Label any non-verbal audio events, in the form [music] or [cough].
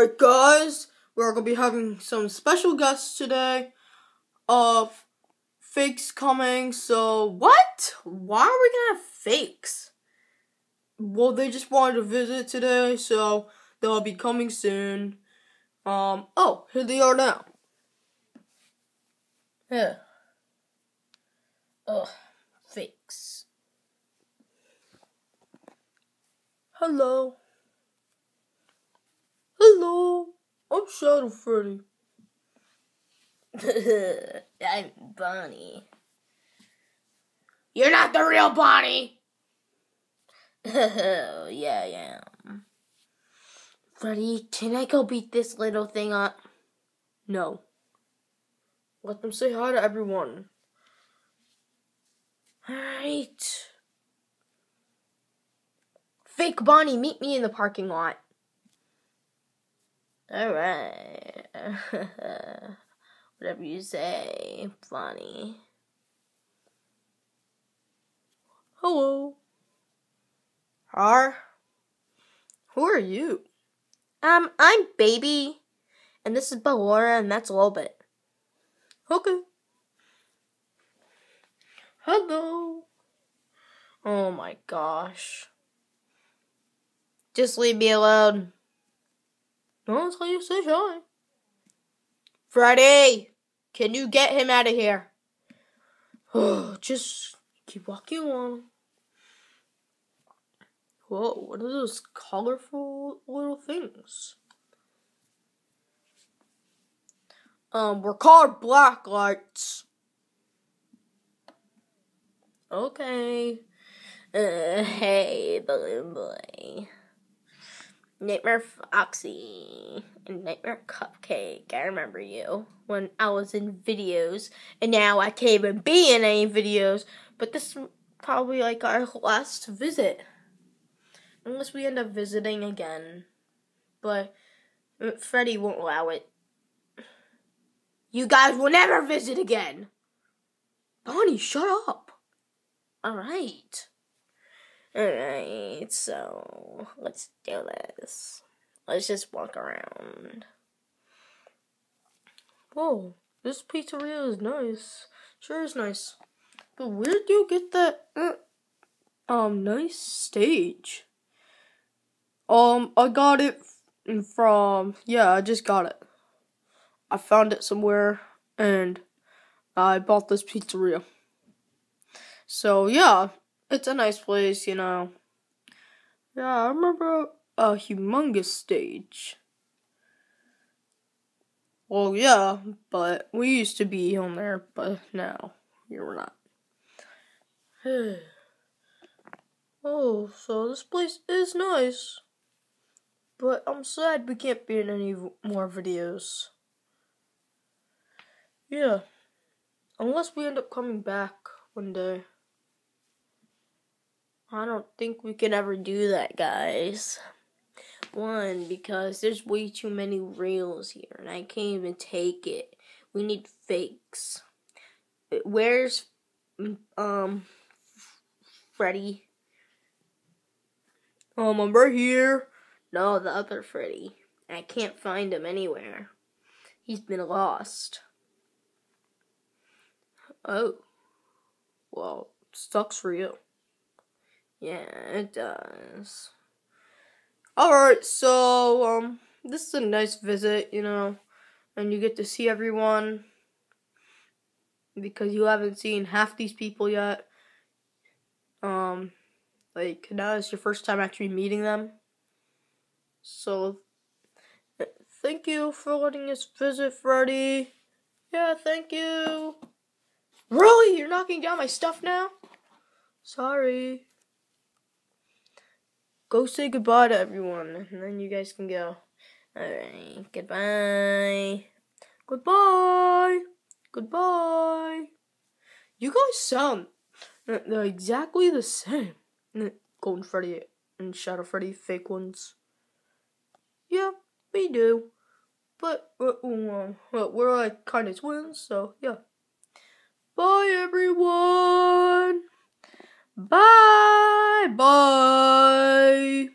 Alright, guys, we're gonna be having some special guests today. Of fakes coming, so what? Why are we gonna have fakes? Well, they just wanted to visit today, so they'll be coming soon. Um, oh, here they are now. Yeah. Ugh, fakes. Hello. Hello. I'm Shadow Freddy. I'm Bonnie. You're not the real Bonnie. [laughs] Yeah, I am. Freddy, can I go beat this little thing up? No. Let them say hi to everyone. Alright. Fake Bonnie, meet me in the parking lot. Alright. [laughs] Whatever you say, Bonnie. Hello. Hi. Who are you? Um, I'm Baby, and this is Ballora, and that's a little bit. Okay. Hello. Oh my gosh. Just leave me alone. That's how you say hi. Freddy, can you get him out of here? [sighs] Just keep walking along. Whoa, what are those colorful little things? Um, we're called black lights. Okay. Uh, hey, Balloon Boy. Nightmare Foxy and Nightmare Cupcake. I remember you when I was in videos, and now I can't even be in any videos. But this is probably like our last visit, unless we end up visiting again. But uh, Freddy won't allow it. You guys will never visit again. Bonnie, shut up. All right. Alright, so let's do this. Let's just walk around. Whoa, this pizzeria is nice. Sure is nice. But where did you get that uh, um nice stage? Um, I got it from yeah, I just got it. I found it somewhere and I bought this pizzeria. So yeah, it's a nice place, you know. Yeah, I remember a humongous stage. Well, yeah, but we used to be on there, but now you're not. [sighs] oh, so this place is nice. But I'm sad we can't be in any more videos. Yeah. Unless we end up coming back one day. I don't think we can ever do that, guys. One, because there's way too many reels here, and I can't even take it. We need fakes. Where's um Freddy? Um, I'm right here. No, the other Freddy. I can't find him anywhere. He's been lost. Oh. Well, sucks for you. Yeah, it does. Alright, so, um, this is a nice visit, you know, and you get to see everyone because you haven't seen half these people yet. Um, like, now is your first time actually meeting them. So, thank you for letting us visit, Freddy. Yeah, thank you. Really? You're knocking down my stuff now? Sorry go say goodbye to everyone, and then you guys can go. Alright, goodbye. Goodbye. Goodbye. You guys sound uh, they're exactly the same. Uh, Golden Freddy and Shadow Freddy fake ones. Yeah, we do. But uh, uh we're like kind of twins, so yeah. Bye, everyone. Bye bye.